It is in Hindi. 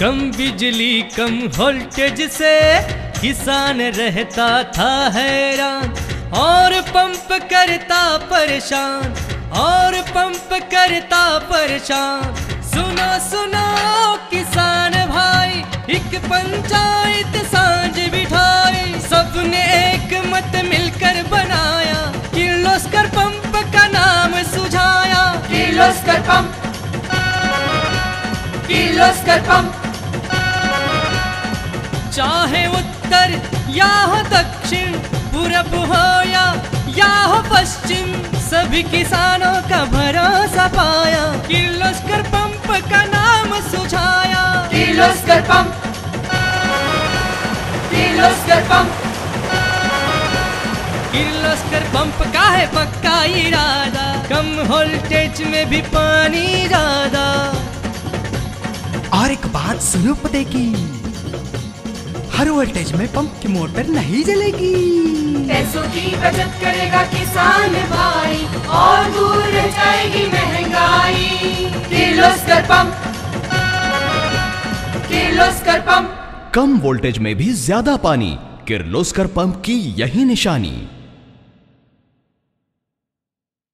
कम बिजली, कम वोल्टेज से किसान रहता था हैरान। और पंप करता परेशान, और पंप करता परेशान। सुनो सुनो, किसान भाई, एक पंचायत साँझ बिठाई। सबने एक मत मिलकर बनाया, किर्लोस्कर पंप का नाम सुझाया। Kirloskar pump Kirloskar pump. चाहे उत्तर या हो दक्षिण पूरब हो या या हो पश्चिम सभी किसानों का भरोसा पाया। किर्लोस्कर पंप का नाम सुझाया। Kirloskar pump. Kirloskar pump. Kirloskar pump का है पक्का इरादा। कम वोल्टेज में भी पानी ज़्यादा। और एक बात सुनो पते की हर वोल्टेज में पंप की मोटर नहीं जलेगी। पैसों की बचत करेगा किसान भाई और दूर जाएगी महँगाई। किर्लोस्कर पंप किर्लोस्कर पंप कम वोल्टेज में भी ज़्यादा पानी किर्लोस्कर पंप की यही निशानी।